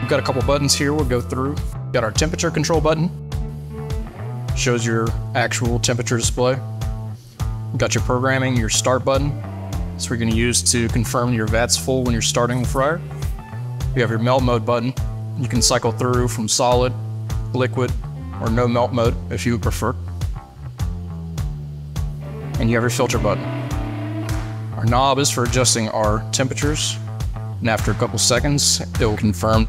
We've got a couple buttons here we'll go through. Got our temperature control button. Shows your actual temperature display. We've got your programming, your start button. So we're going to use to confirm your vat's full when you're starting the fryer. You have your melt mode button. You can cycle through from solid, liquid, or no melt mode if you would prefer. And you have your filter button. Our knob is for adjusting our temperatures. And after a couple seconds, it will confirm